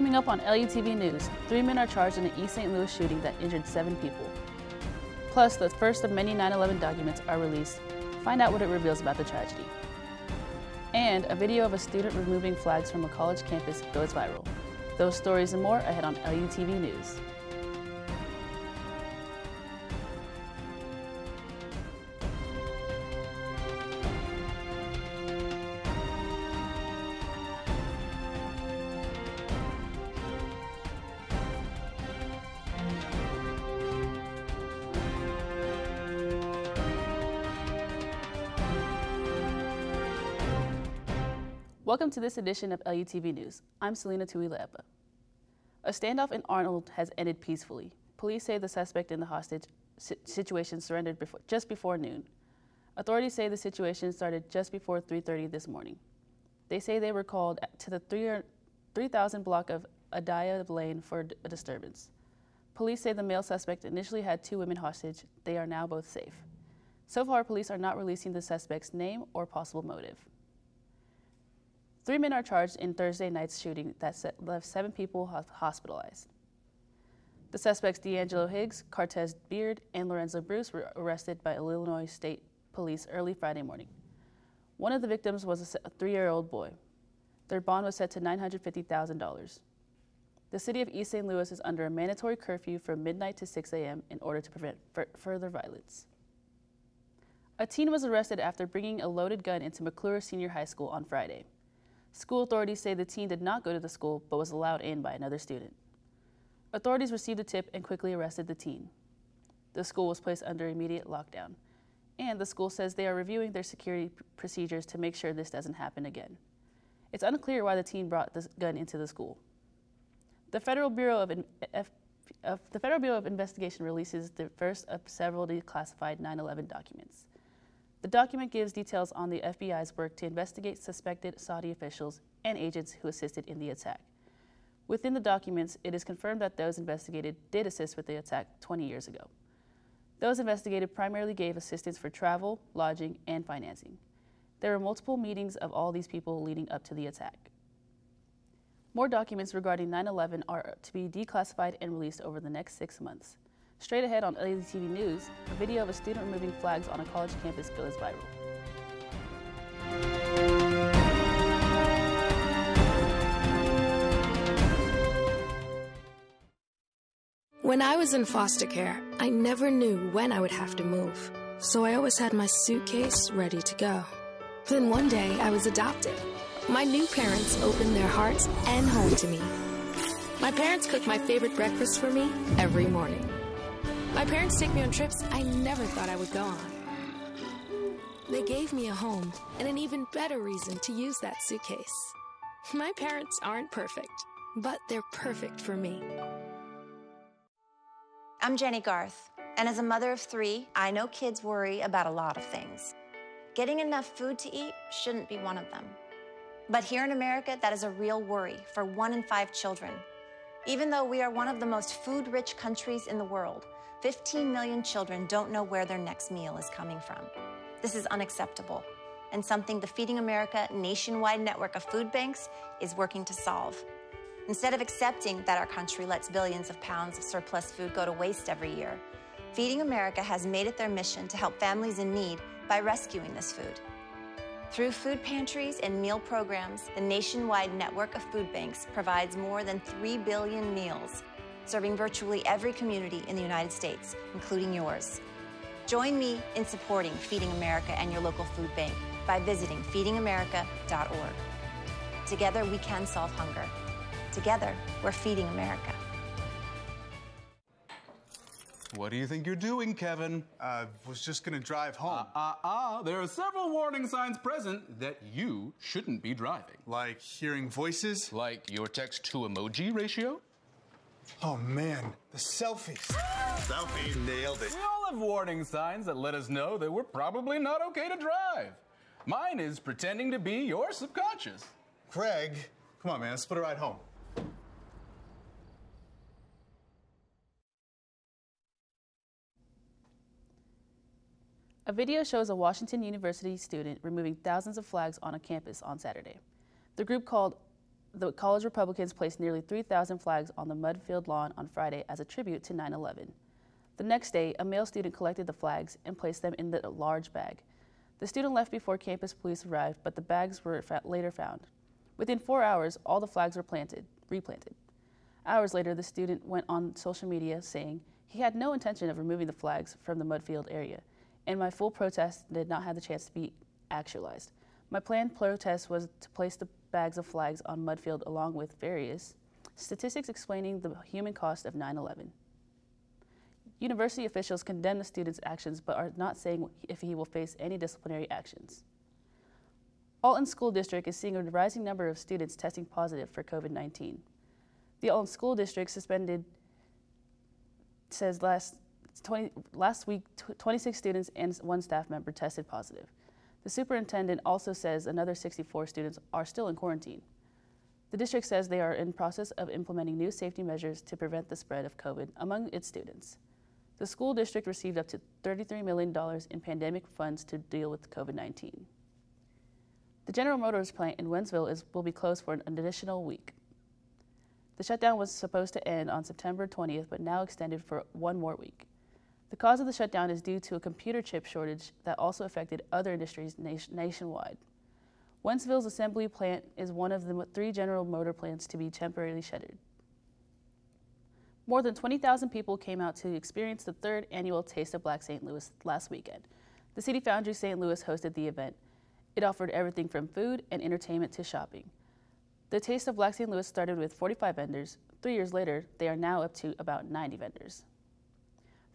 Coming up on LUTV News, three men are charged in an East St. Louis shooting that injured seven people. Plus, the first of many 9 11 documents are released. Find out what it reveals about the tragedy. And a video of a student removing flags from a college campus goes viral. Those stories and more ahead on LUTV News. Welcome to this edition of LUTV News. I'm Selena Tuilaepa. A standoff in Arnold has ended peacefully. Police say the suspect in the hostage situation surrendered before, just before noon. Authorities say the situation started just before 3.30 this morning. They say they were called to the 3000 block of Adaya Lane for a disturbance. Police say the male suspect initially had two women hostage. They are now both safe. So far, police are not releasing the suspect's name or possible motive. Three men are charged in Thursday night's shooting that left seven people hospitalized. The suspects D'Angelo Higgs, Cortez Beard, and Lorenzo Bruce were arrested by Illinois State Police early Friday morning. One of the victims was a three-year-old boy. Their bond was set to $950,000. The city of East St. Louis is under a mandatory curfew from midnight to 6 a.m. in order to prevent further violence. A teen was arrested after bringing a loaded gun into McCluer Senior High School on Friday. School authorities say the teen did not go to the school but was allowed in by another student. Authorities received a tip and quickly arrested the teen. The school was placed under immediate lockdown, and the school says they are reviewing their security procedures to make sure this doesn't happen again. It's unclear why the teen brought the gun into the school. The Federal Bureau of, F of the Federal Bureau of Investigation releases the first of several declassified 9/11 documents. The document gives details on the FBI's work to investigate suspected Saudi officials and agents who assisted in the attack. Within the documents, it is confirmed that those investigated did assist with the attack 20 years ago. Those investigated primarily gave assistance for travel, lodging, and financing. There were multiple meetings of all these people leading up to the attack. More documents regarding 9 11 are to be declassified and released over the next six months. Straight ahead on LUTV News, a video of a student removing flags on a college campus goes viral. When I was in foster care, I never knew when I would have to move, so I always had my suitcase ready to go. Then one day, I was adopted. My new parents opened their hearts and home to me. My parents cook my favorite breakfast for me every morning. My parents take me on trips I never thought I would go on. They gave me a home and an even better reason to use that suitcase. My parents aren't perfect, but they're perfect for me. I'm Jennie Garth, and as a mother of three, I know kids worry about a lot of things. Getting enough food to eat shouldn't be one of them. But here in America, that is a real worry for one in five children. Even though we are one of the most food rich countries in the world, 15 million children don't know where their next meal is coming from. This is unacceptable and something the Feeding America nationwide network of food banks is working to solve. Instead of accepting that our country lets billions of pounds of surplus food go to waste every year, Feeding America has made it their mission to help families in need by rescuing this food. Through food pantries and meal programs, the nationwide network of food banks provides more than 3 billion meals serving virtually every community in the United States, including yours. Join me in supporting Feeding America and your local food bank by visiting feedingamerica.org. Together, we can solve hunger. Together, we're feeding America. What do you think you're doing, Kevin? I uh, was just gonna drive home. Ah, uh, uh, uh, there are several warning signs present that you shouldn't be driving. Like hearing voices? Like your text to emoji ratio? Oh man, the selfies. Selfies Nailed it. We all have warning signs that let us know that we're probably not okay to drive. Mine is pretending to be your subconscious. Craig, come on, man, let's put a ride home. A video shows a Washington University student removing thousands of flags on a campus on Saturday. The group called the college Republicans placed nearly 3,000 flags on the Mudd Field lawn on Friday as a tribute to 9-11. The next day, a male student collected the flags and placed them in the large bag. The student left before campus police arrived, but the bags were later found. Within four hours, all the flags were planted, replanted. Hours later, the student went on social media saying, he had no intention of removing the flags from the Mudd Field area, and my full protest did not have the chance to be actualized. My planned protest was to place the bags of flags on Mudd Field along with various statistics explaining the human cost of 9-11. University officials condemn the student's actions but are not saying if he will face any disciplinary actions. Alton School District is seeing a rising number of students testing positive for COVID-19. The Alton School District suspended says last 20, last week 26 students and one staff member tested positive. The superintendent also says another 64 students are still in quarantine. The district says they are in process of implementing new safety measures to prevent the spread of COVID among its students. The school district received up to $33 million in pandemic funds to deal with COVID-19. The General Motors plant in Wentzville is, will be closed for an additional week. The shutdown was supposed to end on September 20th, but now extended for one more week. The cause of the shutdown is due to a computer chip shortage that also affected other industries nation nationwide. Wentzville's assembly plant is one of the three General Motor plants to be temporarily shuttered. More than 20,000 people came out to experience the third annual Taste of Black St. Louis last weekend. The City Foundry St. Louis hosted the event. It offered everything from food and entertainment to shopping. The Taste of Black St. Louis started with 45 vendors. Three years later, they are now up to about 90 vendors.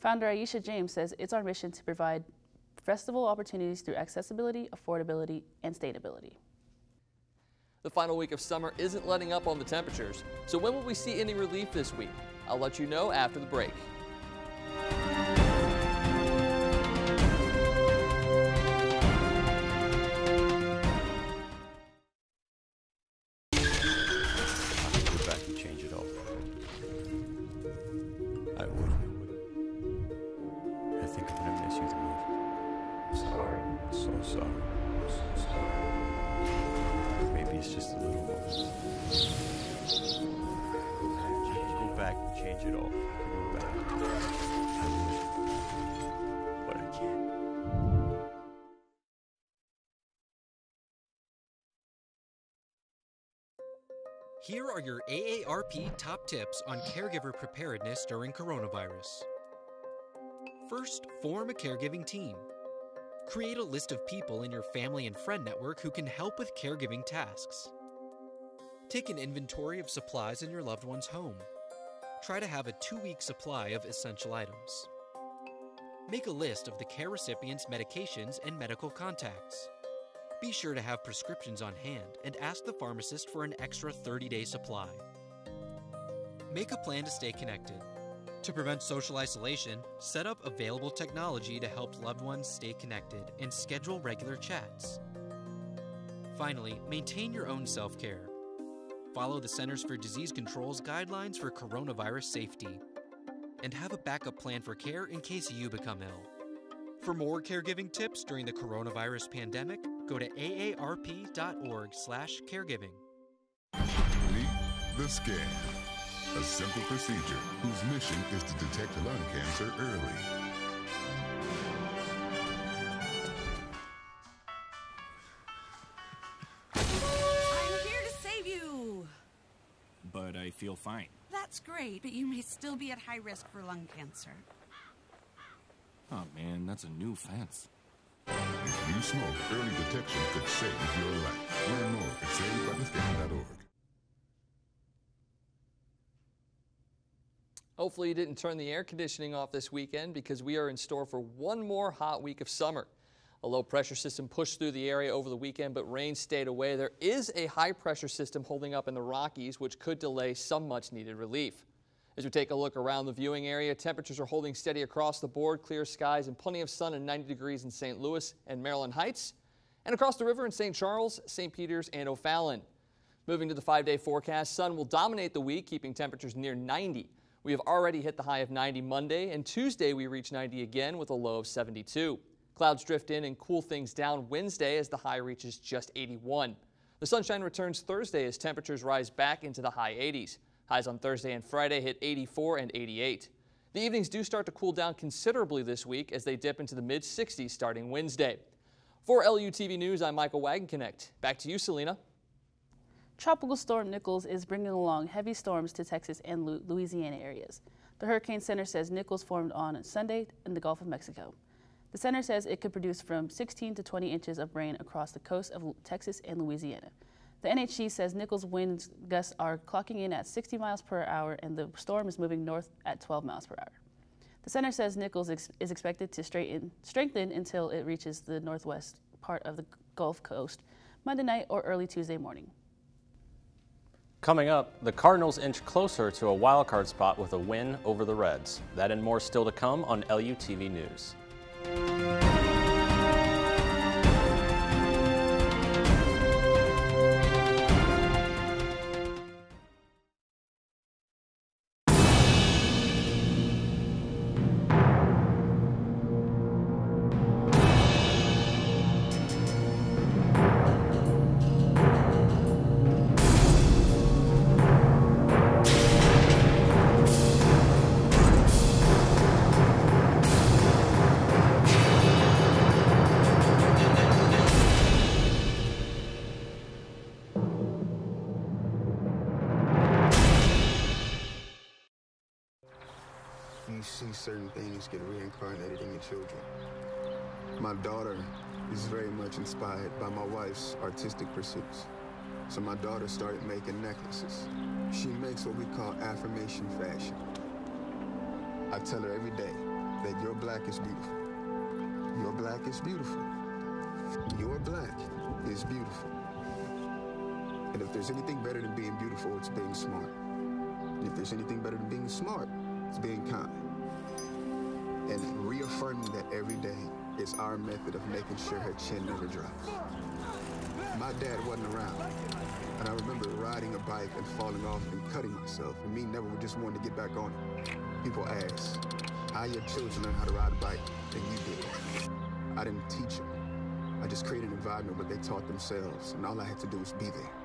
Founder Aisha James says it's our mission to provide festival opportunities through accessibility, affordability, and sustainability. The final week of summer isn't letting up on the temperatures, so when will we see any relief this week? I'll let you know after the break. Here are your AARP top tips on caregiver preparedness during coronavirus. First, form a caregiving team. Create a list of people in your family and friend network who can help with caregiving tasks. Take an inventory of supplies in your loved one's home. Try to have a two week supply of essential items. Make a list of the care recipient's medications and medical contacts. Be sure to have prescriptions on hand and ask the pharmacist for an extra 30 day supply. Make a plan to stay connected. To prevent social isolation, set up available technology to help loved ones stay connected and schedule regular chats. Finally, maintain your own self care. Follow the Centers for Disease Control's guidelines for coronavirus safety. And have a backup plan for care in case you become ill. For more caregiving tips during the coronavirus pandemic, go to aarp.org slash caregiving. Meet the scan, a simple procedure whose mission is to detect lung cancer early. I'm here to save you. But I feel fine. That's great, but you may still be at high risk for lung cancer. Oh man, that's a new fence. If you smoke, early detection could save your life. Learn more at. Hopefully you didn't turn the air conditioning off this weekend because we are in store for one more hot week of summer. A low pressure system pushed through the area over the weekend, but rain stayed away. There is a high pressure system holding up in the Rockies, which could delay some much needed relief. As we take a look around the viewing area, temperatures are holding steady across the board, clear skies and plenty of sun and 90 degrees in St. Louis and Maryland Heights, and across the river in St. Charles, St. Peters, and O'Fallon. Moving to the five-day forecast, sun will dominate the week, keeping temperatures near 90. We have already hit the high of 90 Monday, and Tuesday we reach 90 again with a low of 72. Clouds drift in and cool things down Wednesday as the high reaches just 81. The sunshine returns Thursday as temperatures rise back into the high 80s. Highs on Thursday and Friday hit 84 and 88. The evenings do start to cool down considerably this week as they dip into the mid 60s starting Wednesday. For LUTV News, I'm Michael Wagenknecht. Back to you, Selena. Tropical Storm Nicholas is bringing along heavy storms to Texas and Louisiana areas. The Hurricane Center says Nicholas formed on Sunday in the Gulf of Mexico. The center says it could produce from 16 to 20 inches of rain across the coast of Texas and Louisiana. The NHC says Nicholas winds gusts are clocking in at 60 miles per hour and the storm is moving north at 12 miles per hour. The center says Nicholas ex is expected to straighten, strengthen until it reaches the northwest part of the Gulf Coast Monday night or early Tuesday morning. Coming up, the Cardinals inch closer to a wildcard spot with a win over the Reds. That and more still to come on LUTV News. Certain things get reincarnated in your children. My daughter is very much inspired by my wife's artistic pursuits. So my daughter started making necklaces. She makes what we call affirmation fashion. I tell her every day that your black is beautiful. Your black is beautiful. Your black is beautiful. And if there's anything better than being beautiful, it's being smart. And if there's anything better than being smart, it's being kind and reaffirming that every day is our method of making sure her chin never drops. My dad wasn't around, and I remember riding a bike and falling off and cutting myself, and me never just wanting to get back on it. People ask, how your children learn how to ride a bike, and you did. I didn't teach them. I just created an environment where they taught themselves, and all I had to do was be there.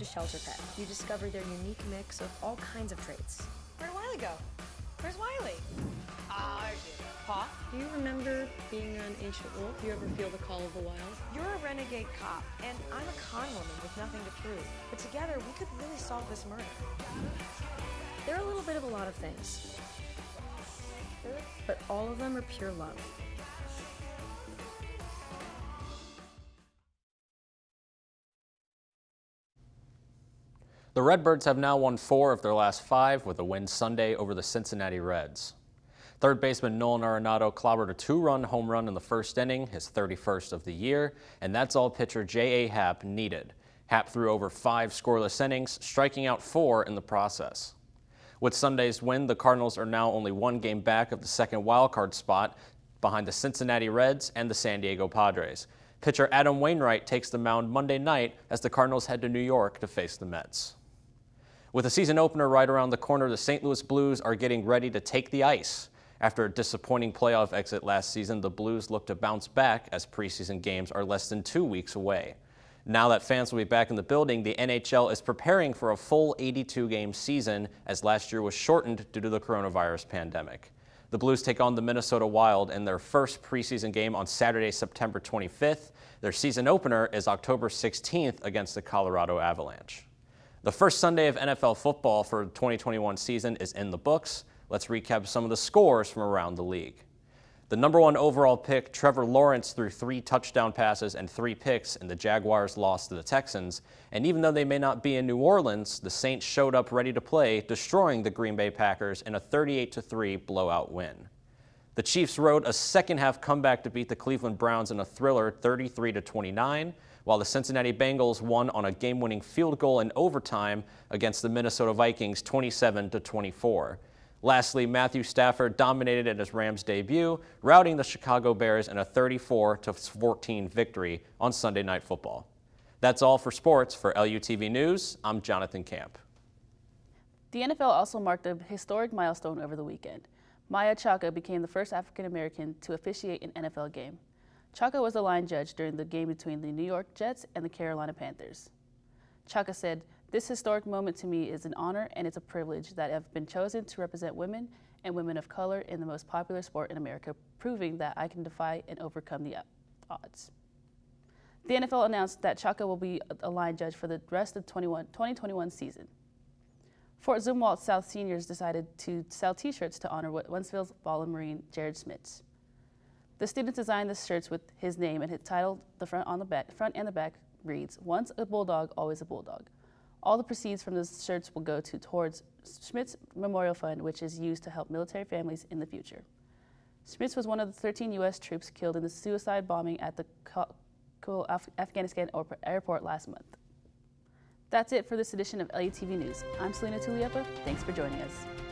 Adopt a shelter pet, you discover their unique mix of all kinds of traits. Where'd Wiley go? Where's Wiley? Ah, there's you. Paw? Do you remember being an ancient wolf? You ever feel the call of the wild? You're a renegade cop, and I'm a con woman with nothing to prove. But together, we could really solve this murder. They're a little bit of a lot of things. But all of them are pure love. The Redbirds have now won four of their last five with a win Sunday over the Cincinnati Reds. Third baseman Nolan Arenado clobbered a two-run home run in the first inning, his 31st of the year, and that's all pitcher J.A. Happ needed. Happ threw over five scoreless innings, striking out four in the process. With Sunday's win, the Cardinals are now only one game back of the second wildcard spot behind the Cincinnati Reds and the San Diego Padres. Pitcher Adam Wainwright takes the mound Monday night as the Cardinals head to New York to face the Mets. With a season opener right around the corner, the St. Louis Blues are getting ready to take the ice. After a disappointing playoff exit last season, the Blues look to bounce back as preseason games are less than two weeks away. Now that fans will be back in the building, the NHL is preparing for a full 82-game season as last year was shortened due to the coronavirus pandemic. The Blues take on the Minnesota Wild in their first preseason game on Saturday, September 25th. Their season opener is October 16th against the Colorado Avalanche. The first Sunday of NFL football for the 2021 season is in the books. Let's recap some of the scores from around the league. The number one overall pick, Trevor Lawrence, threw three touchdown passes and three picks, and the Jaguars lost to the Texans. And even though they may not be in New Orleans, the Saints showed up ready to play, destroying the Green Bay Packers in a 38-3 blowout win. The Chiefs rode a second-half comeback to beat the Cleveland Browns in a thriller 33-29 while the Cincinnati Bengals won on a game-winning field goal in overtime against the Minnesota Vikings 27 to 24. Lastly, Matthew Stafford dominated in his Rams debut, routing the Chicago Bears in a 34 to 14 victory on Sunday Night Football. That's all for sports. For LUTV News, I'm Jonathan Camp. The NFL also marked a historic milestone over the weekend. Maia Chaka became the first African American to officiate an NFL game. Chaka was the line judge during the game between the New York Jets and the Carolina Panthers. Chaka said, This historic moment to me is an honor and it's a privilege that I've been chosen to represent women and women of color in the most popular sport in America, proving that I can defy and overcome the odds. The NFL announced that Chaka will be a line judge for the rest of the 2021 season. Fort Zumwalt South seniors decided to sell T-shirts to honor Wentzville's fallen Marine Jared Schmitz. The students designed the shirts with his name and his title. The front on the back, front and the back reads, "Once a bulldog, always a bulldog." All the proceeds from the shirts will go to towards Schmitz Memorial Fund, which is used to help military families in the future. Schmitz was one of the 13 U.S. troops killed in the suicide bombing at the Af Afghanistan airport last month. That's it for this edition of LUTV News. I'm Selena Tuilaepa. Thanks for joining us.